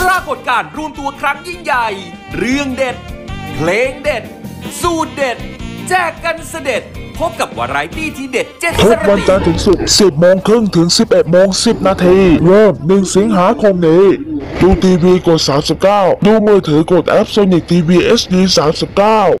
ปรากฏการณ์รวมตัวครั้งยิ่งใหญ่ เรื่องเด็ด เพลงเด็ด สูตรเด็ด แจกกันเสด็จ พบกับวาไรตี้ที่เด็ดเจ็ดทุสกวันจันทร์ถึงศุกร์10โมงครึ่งถึง 11โมง10 นาที เริ่ม 1 สิงหาคมนี้ ดูทีวีกด 39 ดูมือถือกดแอป Sonic TV HD 39